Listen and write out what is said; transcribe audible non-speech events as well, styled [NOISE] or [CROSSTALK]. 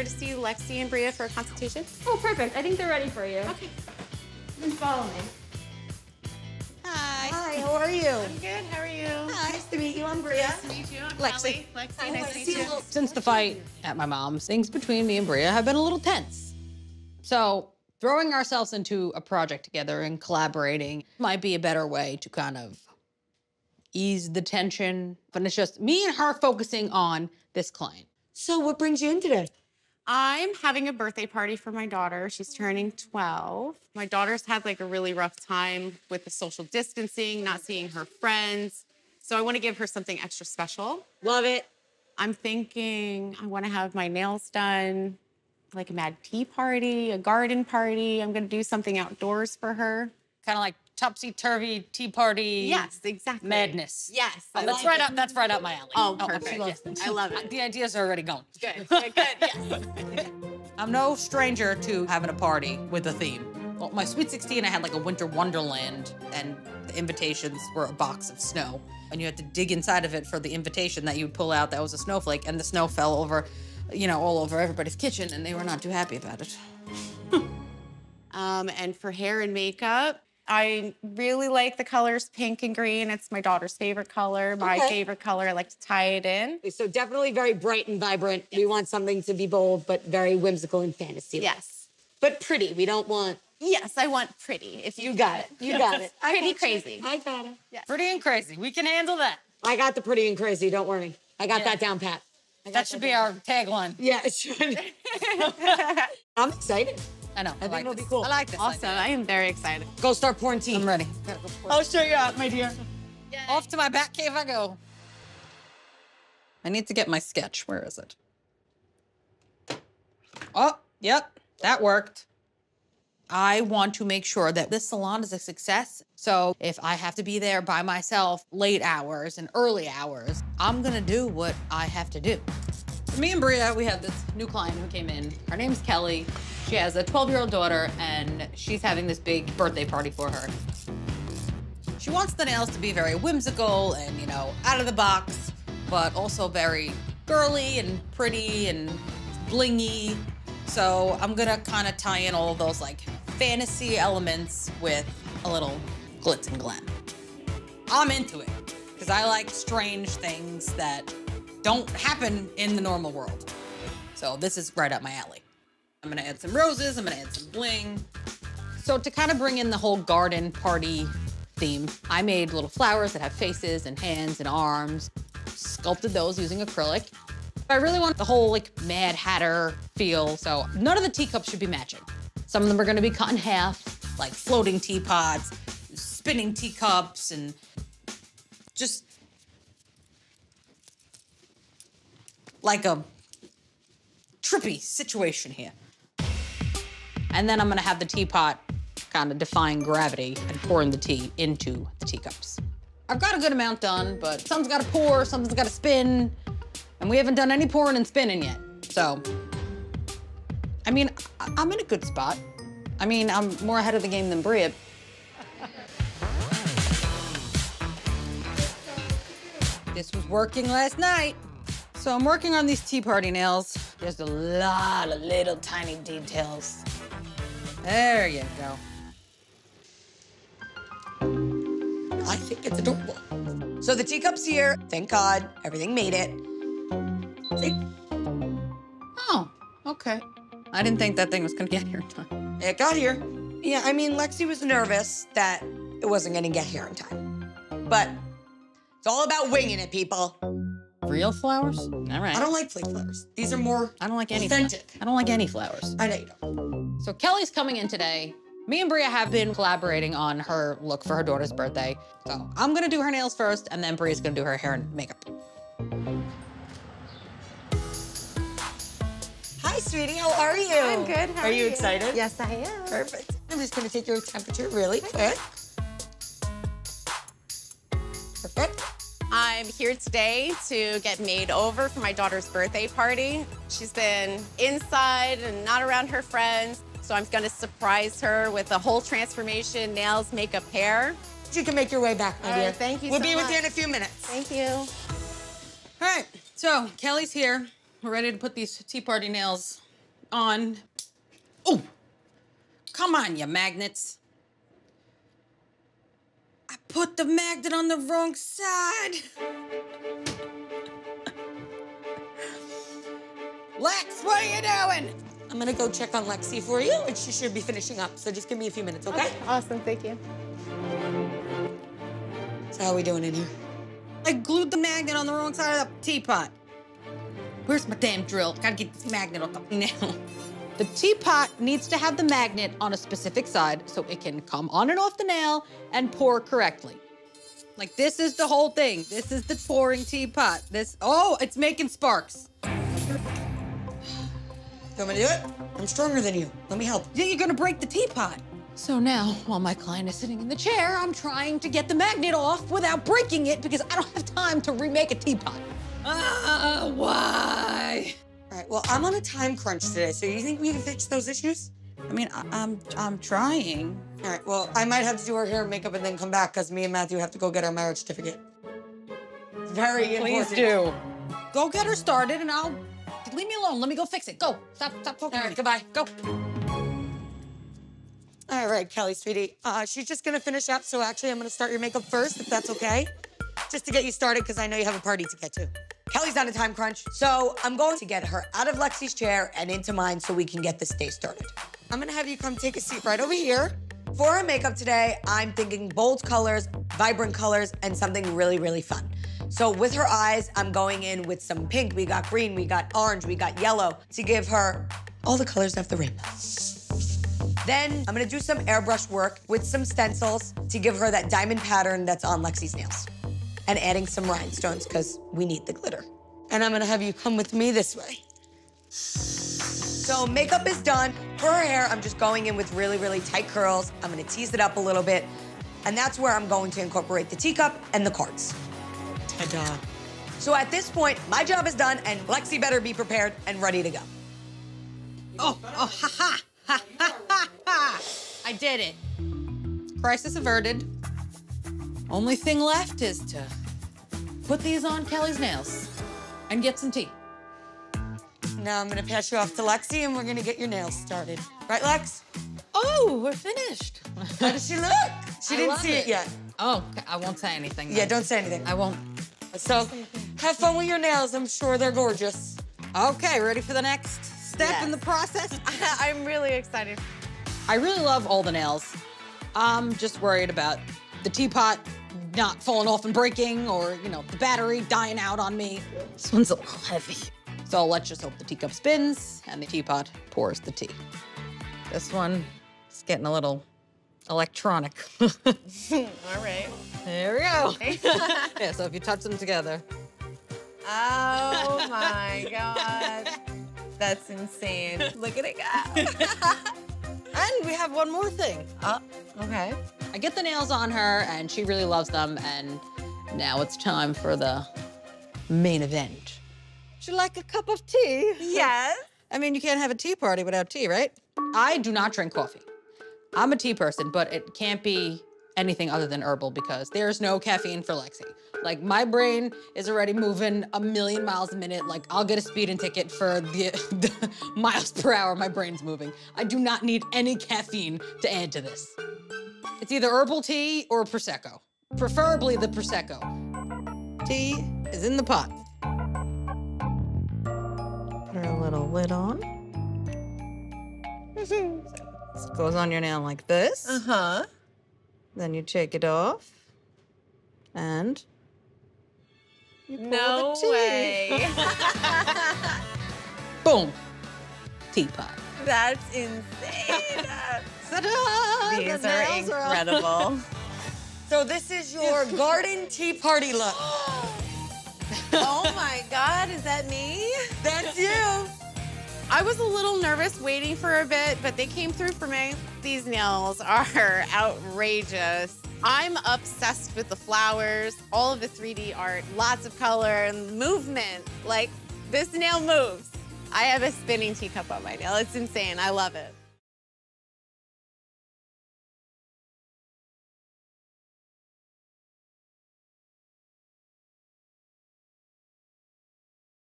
here to see Lexi and Bria for a consultation. Oh, perfect. I think they're ready for you. Okay. Then follow me. Hi. Hi, how are you? I'm good. How are you? Hi. Nice to meet you. I'm Bria. Nice to meet you. I'm Lexi. Kelly. Lexi, nice to meet you. Since the fight at my mom's, things between me and Bria have been a little tense. So, throwing ourselves into a project together and collaborating might be a better way to kind of ease the tension. But it's just me and her focusing on this client. So, what brings you in today? I'm having a birthday party for my daughter. She's turning 12. My daughter's had like a really rough time with the social distancing, not seeing her friends. So I want to give her something extra special. Love it. I'm thinking I want to have my nails done, like a mad tea party, a garden party. I'm going to do something outdoors for her. Kind of like topsy turvy tea party. Yes, exactly. Madness. Yes. Oh, that's right it. up. That's right up my alley. Oh, she perfect. loves them. I love it. The ideas are already going. Good, good, good. Yes. [LAUGHS] I'm no stranger to having a party with a theme. Well, my Sweet 16, I had like a winter wonderland, and the invitations were a box of snow. And you had to dig inside of it for the invitation that you would pull out that was a snowflake, and the snow fell over, you know, all over everybody's kitchen, and they were not too happy about it. [LAUGHS] Um, and for hair and makeup, I really like the colors pink and green. It's my daughter's favorite color, my Okay. favorite color. I like to tie it in. So, definitely very bright and vibrant. We want something to be bold, but very whimsical and fantasy. Yes. But pretty. We don't want. Yes, I want pretty. If you, You got it. You got it. I Pretty got you. crazy. I got it. Yes. Pretty and crazy. We can handle that. I got the pretty and crazy. Don't worry. I got Yeah. that down pat. I got That should be our tagline. Yeah, it should. [LAUGHS] [LAUGHS] I'm excited. I know. I, think like it'll be cool. I like this. Awesome. idea. I am very excited. Go start pouring tea. I'm ready. I'll show you out, my dear. Off to my back cave I go. I need to get my sketch. Where is it? Oh, yep, that worked. I want to make sure that this salon is a success. So if I have to be there by myself late hours and early hours, I'm gonna do what I have to do. Me and Bria, we have this new client who came in. Her name's Kelly. She has a 12 year old daughter, and she's having this big birthday party for her. She wants the nails to be very whimsical and, you know, out of the box, but also very girly and pretty and blingy. So I'm gonna kind of tie in all those like fantasy elements with a little glitz and glam. I'm into it because I like strange things that don't happen in the normal world. So this is right up my alley. I'm gonna add some roses, I'm gonna add some bling. So to kind of bring in the whole garden party theme, I made little flowers that have faces and hands and arms, sculpted those using acrylic. I really want the whole like Mad Hatter feel, so none of the teacups should be matching. Some of them are gonna be cut in half, like floating teapots, spinning teacups, and just like a trippy situation here. And then I'm gonna have the teapot kind of defying gravity and pouring the tea into the teacups. I've got a good amount done, but something's gotta pour, something's gotta spin, and we haven't done any pouring and spinning yet. So, I mean, I- I'm in a good spot. I mean, I'm more ahead of the game than Bria. This was working last night. So I'm working on these tea party nails. There's a lot of little tiny details. There you go. I think it's adorable. So the teacup's here. Thank God. Everything made it. See? Oh, okay. I didn't think that thing was gonna get here in time. It got here. Yeah, I mean, Lexi was nervous that it wasn't gonna get here in time. But it's all about winging it, people. Real flowers? All right. I don't like fake flowers. These are more I don't like any authentic. I don't like any flowers. I know you don't. So Kelly's coming in today. Me and Bria have been collaborating on her look for her daughter's birthday. So I'm gonna do her nails first, and then Bria's gonna do her hair and makeup. Hi, sweetie. How are you? I'm good. How are you you? excited? Yes, I am. Perfect. I'm just gonna take your temperature really quick. Perfect. I'm here today to get made over for my daughter's birthday party. She's been inside and not around her friends, so I'm gonna surprise her with a whole transformation, nails, makeup, hair. You can make your way back, my All dear. right, thank you We'll so be with you in a few minutes. Thank you. All right, so Kelly's here. We're ready to put these tea party nails on. Oh, come on, you magnets. I put the magnet on the wrong side. [LAUGHS] Lex, what are you doing? I'm gonna go check on Lexi for you, and she should be finishing up. So just give me a few minutes, okay? Awesome, thank you. So how are we doing in here? I glued the magnet on the wrong side of the teapot. Where's my damn drill? Gotta get this magnet off the [LAUGHS] nail. The teapot needs to have the magnet on a specific side so it can come on and off the nail and pour correctly. Like this is the whole thing. This is the pouring teapot. This, oh, it's making sparks. You want me to do it? I'm stronger than you. Let me help. Yeah, you're gonna break the teapot. So now, while my client is sitting in the chair, I'm trying to get the magnet off without breaking it because I don't have time to remake a teapot. Ah, why? All right, well, I'm on a time crunch today, so you think we can fix those issues? I mean, I, I'm I'm trying. All right, well, I might have to do our hair and makeup and then come back because me and Matthew have to go get our marriage certificate. It's very Please important. do. Go get her started, and I'll leave me alone. Let me go fix it. Go. Stop. Stop talking. All right. me. goodbye. Go. All right, Kelly, sweetie. Uh, she's just gonna finish up, so actually I'm gonna start your makeup first, if that's okay. Just to get you started, because I know you have a party to get to. Kelly's on a time crunch, so I'm going to get her out of Lexi's chair and into mine so we can get this day started. I'm gonna have you come take a seat right over here. For her makeup today, I'm thinking bold colors, vibrant colors, and something really, really fun. So with her eyes, I'm going in with some pink, we got green, we got orange, we got yellow, to give her all the colors of the rainbow. Then I'm gonna do some airbrush work with some stencils to give her that diamond pattern that's on Lexi's nails. And adding some rhinestones, because we need the glitter. And I'm gonna have you come with me this way. So makeup is done. For her hair, I'm just going in with really, really tight curls. I'm gonna tease it up a little bit. And that's where I'm going to incorporate the teacup and the cards. Ta-da. So at this point, my job is done, and Lexi better be prepared and ready to go. Oh, oh, ha ha, ha ha ha ha! I did it. Crisis averted. Only thing left is to put these on Kelly's nails and get some tea. Now I'm gonna pass you off to Lexi, and we're gonna get your nails started. Right, Lex? Oh, we're finished. How does she look? She I didn't see it, it. yet. Oh, I won't say anything. Yeah, don't say anything. I won't. So, have fun with your nails. I'm sure they're gorgeous. Okay, ready for the next step in the process? [LAUGHS] I'm really excited. I really love all the nails. I'm just worried about the teapot not falling off and breaking or, you know, the battery dying out on me. This one's a little heavy. So let's just hope the teacup spins and the teapot pours the tea. This one is getting a little electronic. [LAUGHS] All right. there we go. [LAUGHS] yeah, so if you touch them together. Oh [LAUGHS] my God. That's insane. Look at it go. And we have one more thing. oh, okay. I get the nails on her and she really loves them and now it's time for the main event. Would you like a cup of tea? Yes. I mean, you can't have a tea party without tea, right? I do not drink coffee. I'm a tea person, but it can't be anything other than herbal because there's no caffeine for Lexi. Like my brain is already moving a million miles a minute. Like I'll get a speeding ticket for the, [LAUGHS] the miles per hour my brain's moving. I do not need any caffeine to add to this. It's either herbal tea or prosecco, preferably the prosecco. Tea is in the pot. Put a little lid on. [LAUGHS] This goes on your nail like this. Uh huh. Then you take it off. And you pour No the tea. way. [LAUGHS] Boom. Teapot. That's insane. [LAUGHS] Ta-da! These The are nails off. incredible. [LAUGHS] So this is your garden tea party look. [GASPS] oh my God, is that me? That's you. I was a little nervous waiting for a bit, but they came through for me. These nails [LAUGHS] are outrageous. I'm obsessed with the flowers, all of the 3D art, lots of color and movement. Like, this nail moves. I have a spinning teacup on my nail. It's insane. I love it.